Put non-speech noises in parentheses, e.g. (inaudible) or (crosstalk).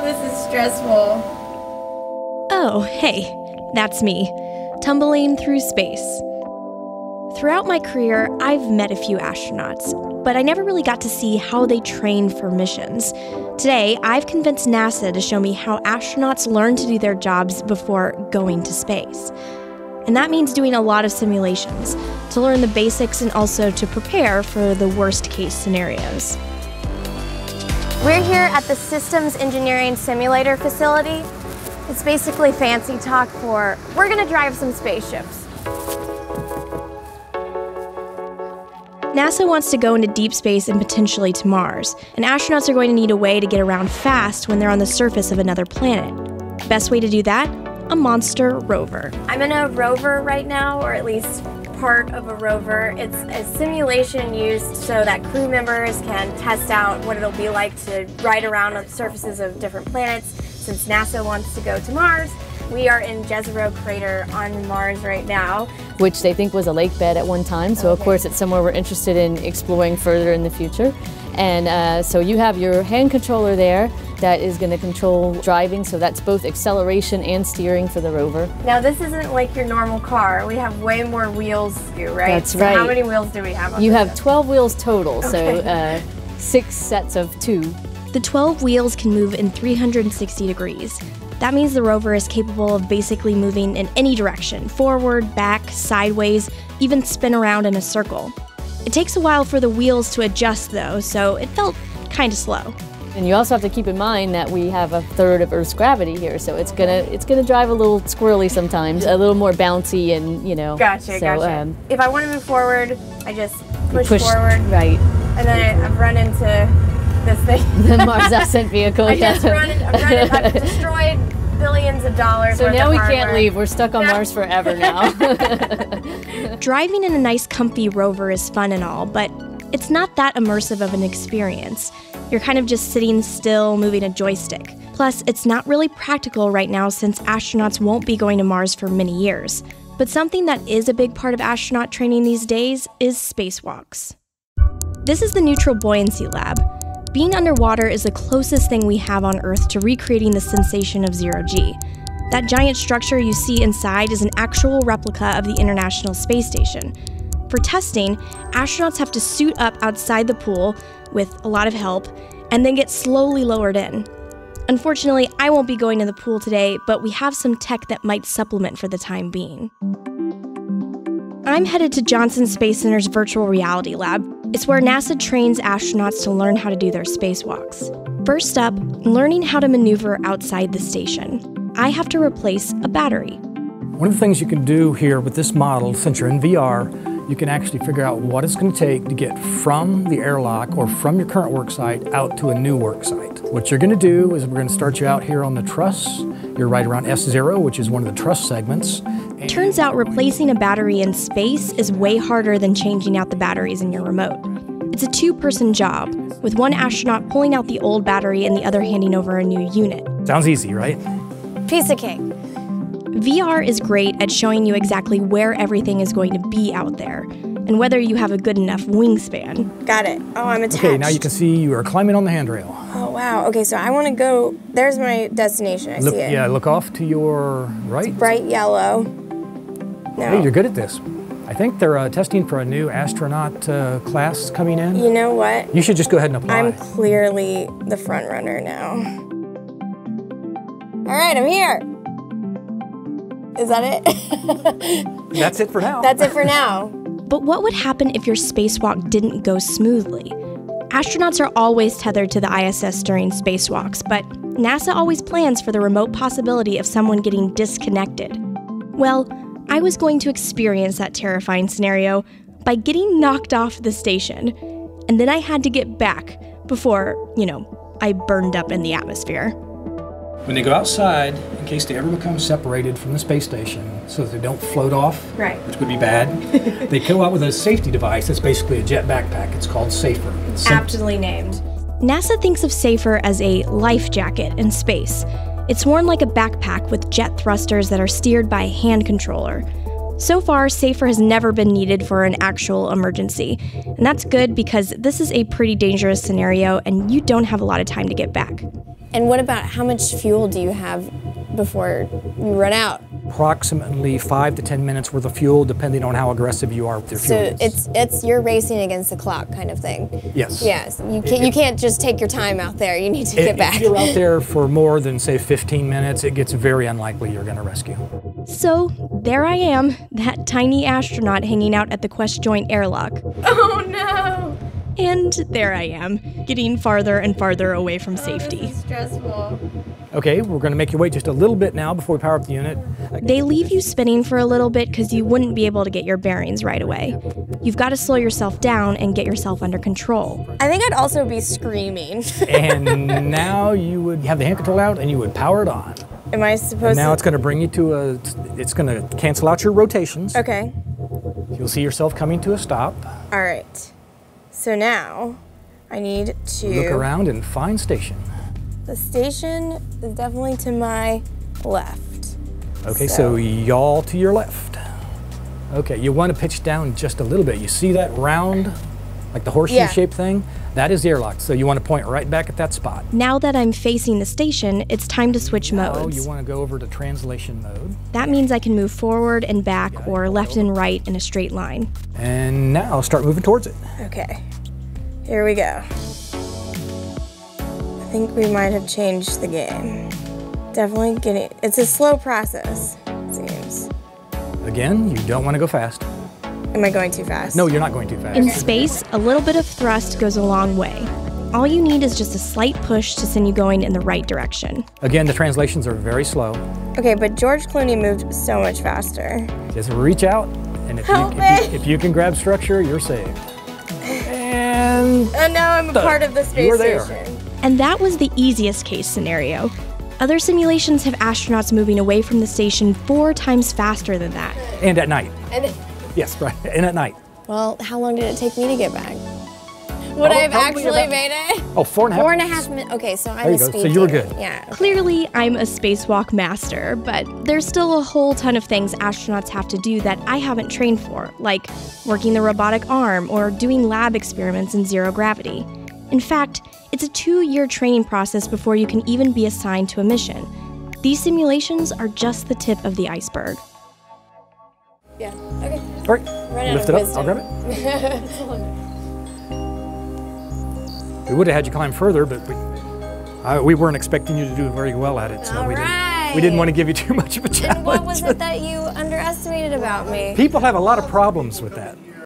Oh, this is stressful. Oh, hey, that's me, tumbling through space. Throughout my career, I've met a few astronauts, but I never really got to see how they train for missions. Today, I've convinced NASA to show me how astronauts learn to do their jobs before going to space. And that means doing a lot of simulations to learn the basics and also to prepare for the worst case scenarios. We're here at the Systems Engineering Simulator facility. It's basically fancy talk for we're gonna drive some spaceships. NASA wants to go into deep space and potentially to Mars, and astronauts are going to need a way to get around fast when they're on the surface of another planet. Best way to do that? A monster rover. I'm in a rover right now, or at least part of a rover. It's a simulation used so that crew members can test out what it'll be like to ride around on the surfaces of different planets. Since NASA wants to go to Mars, we are in Jezero Crater on Mars right now. Which they think was a lake bed at one time, so Okay. of course it's somewhere we're interested in exploring further in the future. And uh, so you have your hand controller there that is going to control driving, so that's both acceleration and steering for the rover. Now this isn't like your normal car. We have way more wheels here, right? That's So How many wheels do we have? on You have 12 wheels total, so uh, six sets of two. The 12 wheels can move in 360 degrees. That means the rover is capable of basically moving in any direction forward, back, sideways, even spin around in a circle. It takes a while for the wheels to adjust, though, so it felt kind of slow. And you also have to keep in mind that we have a third of Earth's gravity here, so it's gonna it's gonna drive a little squirrely sometimes, a little more bouncy, and you know. Gotcha, so, gotcha. um, if I want to move forward, I just push, push forward, right. and then I, I've run into this thing. (laughs) The Mars (laughs) Ascent Vehicle. I yeah. just run, I've, run it, I've (laughs) destroyed billions of dollars. So worth now of we can't leave. We're stuck on No. Mars forever now. Driving in a nice, comfy rover is fun and all, but it's not that immersive of an experience. You're kind of just sitting still, moving a joystick. Plus, it's not really practical right now since astronauts won't be going to Mars for many years. But something that is a big part of astronaut training these days is spacewalks. This is the Neutral Buoyancy Lab. Being underwater is the closest thing we have on Earth to recreating the sensation of zero G. That giant structure you see inside is an actual replica of the International Space Station. For testing, astronauts have to suit up outside the pool with a lot of help and then get slowly lowered in. Unfortunately, I won't be going to the pool today, but we have some tech that might supplement for the time being. I'm headed to Johnson Space Center's Virtual Reality Lab. It's where NASA trains astronauts to learn how to do their spacewalks. First up, learning how to maneuver outside the station. I have to replace a battery. One of the things you can do here with this model, since you're in VR, you can actually figure out what it's going to take to get from the airlock or from your current work site out to a new work site. What you're going to do is we're going to start you out here on the truss. You're right around S0, which is one of the truss segments. Turns out replacing a battery in space is way harder than changing out the batteries in your remote. It's a two person job, with one astronaut pulling out the old battery and the other handing over a new unit. Sounds easy, right? Piece of cake. VR is great at showing you exactly where everything is going to be out there and whether you have a good enough wingspan. Got it. Oh, I'm attached. Okay, now you can see you are climbing on the handrail. Oh wow. Okay, so I want to go. There's my destination. I Look, see it. yeah, look off to your right. Bright yellow. No. Hey, you're good at this. I think they're uh, testing for a new astronaut uh, class coming in. You know what? You should just go ahead and apply. I'm clearly the front runner now. All right, I'm here. Is that it? (laughs) That's it for now. That's it for now. But what would happen if your spacewalk didn't go smoothly? Astronauts are always tethered to the ISS during spacewalks, but NASA always plans for the remote possibility of someone getting disconnected. Well, I was going to experience that terrifying scenario by getting knocked off the station, and then I had to get back before, you know, I burned up in the atmosphere. When they go outside, in case they ever become separated from the space station so that they don't float off, Right. which would be bad, (laughs) they go out with a safety device that's basically a jet backpack. It's called Safer. It's Aptly named. NASA thinks of Safer as a life jacket in space. It's worn like a backpack with jet thrusters that are steered by a hand controller. So far, Safer has never been needed for an actual emergency. And that's good because this is a pretty dangerous scenario and you don't have a lot of time to get back. And what about how much fuel do you have before you run out? Approximately five to 10 minutes worth of fuel, depending on how aggressive you are with your So fuel. use. it's it's you're racing against the clock kind of thing. Yes. Yes. You can't you can't just take your time out there. You need to If- get back. If you're out there (laughs) for more than, say, 15 minutes, it gets very unlikely you're going to rescue. So there I am, that tiny astronaut hanging out at the Quest Joint airlock. Oh no. And there I am, getting farther and farther away from oh, safety. Stressful. Okay, we're going to make you wait just a little bit now before we power up the unit. They leave you spinning for a little bit because you wouldn't be able to get your bearings right away. You've got to slow yourself down and get yourself under control. I think I'd also be screaming. (laughs) and now you would have the hand control out and you would power it on. Am I supposed Now to? it's going to bring you to a, it's going to cancel out your rotations. Okay. You'll see yourself coming to a stop. All right. So now I need to Look around and find station. The station is definitely to my left. Okay, so, So- yaw to your left. Okay, you want to pitch down just a little bit. You see that round, like the horseshoe Yeah. shaped thing? That is the airlock. So you want to point right back at that spot. Now that I'm facing the station, it's time to switch Now modes. you want to go over to translation mode. That means I can move forward and back or left and right in a straight line. And now start moving towards it. Okay. Here we go. I think we might have changed the game. Definitely getting. It's a slow process. It seems. Again, you don't want to go fast. Am I going too fast? No, you're not going too fast. In space, a little bit of thrust goes a long way. All you need is just a slight push to send you going in the right direction. Again, the translations are very slow. Okay, but George Clooney moved so much faster. Just reach out, and if you, Help if you, if you can grab structure, you're saved. And oh, And now I'm a part of the space You're there. station. And that was the easiest case scenario. Other simulations have astronauts moving away from the station four times faster than that. and at night. And then, Yes, right. And at night. well, how long did it take me to get back? Would Oh, I have actually about- made it? Oh, four and a half. Four and a half minutes. Okay, so I'm There you a go. speed So you were good. Yeah. Clearly, I'm a spacewalk master, but there's still a whole ton of things astronauts have to do that I haven't trained for, like working the robotic arm or doing lab experiments in zero gravity. In fact, it's a two year training process before you can even be assigned to a mission. These simulations are just the tip of the iceberg. Yeah. Okay. All right. Run Lift it up. wisdom. I'll grab it. (laughs) we would have had you climb further, but we, uh, we weren't expecting you to do very well at it, so All we, right. didn't, we didn't want to give you too much of a challenge. And what was it that you underestimated about me? People have a lot of problems with that.